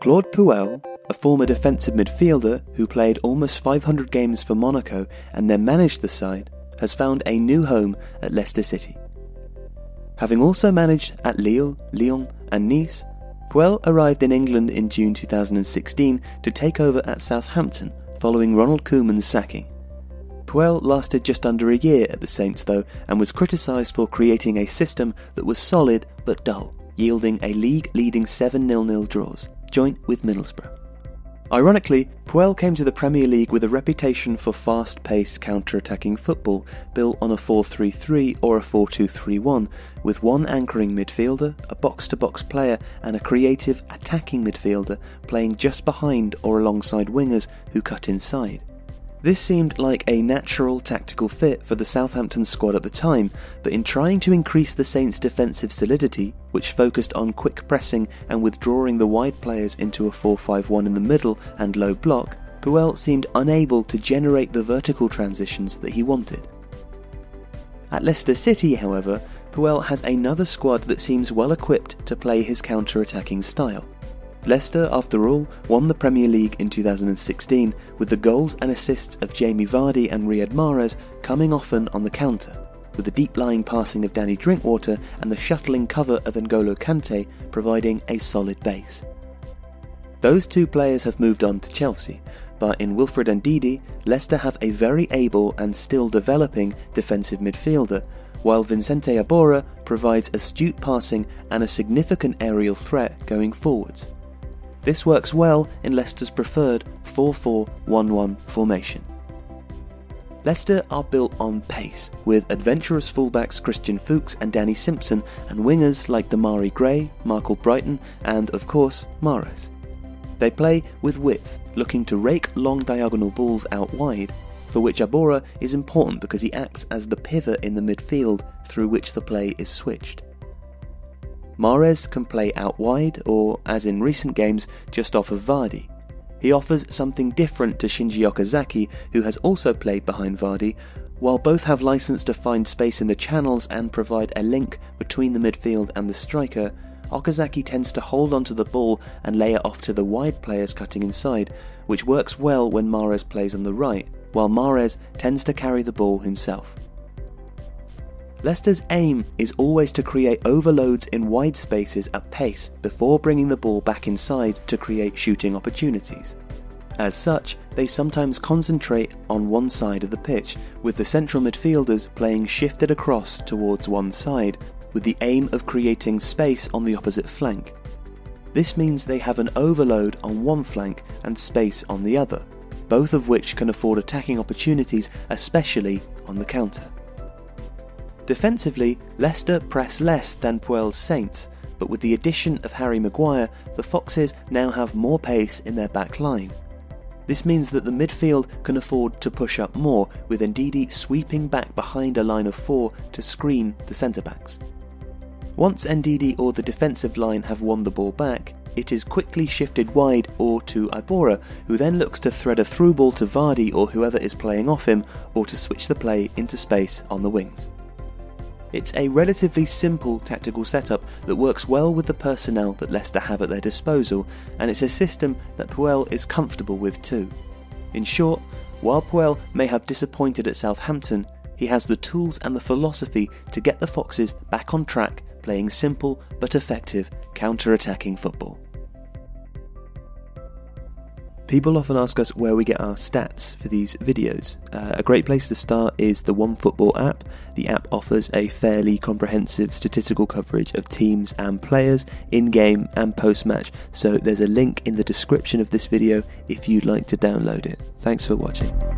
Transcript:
Claude Puel, a former defensive midfielder who played almost 500 games for Monaco and then managed the side, has found a new home at Leicester City. Having also managed at Lille, Lyon, and Nice, Puel arrived in England in June 2016 to take over at Southampton following Ronald Koeman's sacking. Puel lasted just under a year at the Saints, though, and was criticised for creating a system that was solid but dull, yielding a league leading 7 0 0 draws, joint with Middlesbrough. Ironically, Puel came to the Premier League with a reputation for fast paced counter attacking football built on a 4 3 3 or a 4 2 3 1, with one anchoring midfielder, a box to box player, and a creative attacking midfielder playing just behind or alongside wingers who cut inside. This seemed like a natural tactical fit for the Southampton squad at the time, but in trying to increase the Saints' defensive solidity, which focused on quick pressing and withdrawing the wide players into a 4 5 1 in the middle and low block, Puel seemed unable to generate the vertical transitions that he wanted. At Leicester City, however, Puel has another squad that seems well equipped to play his counter attacking style. Leicester, after all, won the Premier League in 2016 with the goals and assists of Jamie Vardy and Riyad Mahrez coming often on the counter, with the deep lying passing of Danny Drinkwater and the shuttling cover of N'Golo Kante providing a solid base. Those two players have moved on to Chelsea, but in Wilfred Ndidi, Leicester have a very able and still developing defensive midfielder, while Vincente Iborra provides astute passing and a significant aerial threat going forwards. This works well in Leicester's preferred 4 4 1 1 formation. Leicester are built on pace, with adventurous fullbacks Christian Fuchs and Danny Simpson, and wingers like Demarai Gray, Marc Albrighton, and, of course, Mahrez. They play with width, looking to rake long diagonal balls out wide, for which Iborra is important because he acts as the pivot in the midfield through which the play is switched. Mahrez can play out wide or, as in recent games, just off of Vardy. He offers something different to Shinji Okazaki, who has also played behind Vardy, while both have license to find space in the channels and provide a link between the midfield and the striker. Okazaki tends to hold onto the ball and lay it off to the wide players cutting inside, which works well when Mahrez plays on the right, while Mahrez tends to carry the ball himself. Leicester's aim is always to create overloads in wide spaces at pace before bringing the ball back inside to create shooting opportunities. As such, they sometimes concentrate on one side of the pitch, with the central midfielders playing shifted across towards one side, with the aim of creating space on the opposite flank. This means they have an overload on one flank and space on the other, both of which can afford attacking opportunities, especially on the counter. Defensively, Leicester press less than Puel's Saints, but with the addition of Harry Maguire, the Foxes now have more pace in their back line. This means that the midfield can afford to push up more, with Ndidi sweeping back behind a line of four to screen the centre backs. Once Ndidi or the defensive line have won the ball back, it is quickly shifted wide or to Iborra, who then looks to thread a through ball to Vardy or whoever is playing off him, or to switch the play into space on the wings. It's a relatively simple tactical setup that works well with the personnel that Leicester have at their disposal, and it's a system that Puel is comfortable with too. In short, while Puel may have disappointed at Southampton, he has the tools and the philosophy to get the Foxes back on track playing simple but effective counter attacking football. People often ask us where we get our stats for these videos. Uh, a great place to start is the OneFootball app. The app offers a fairly comprehensive statistical coverage of teams and players in game and post match, so there's a link in the description of this video if you'd like to download it. Thanks for watching.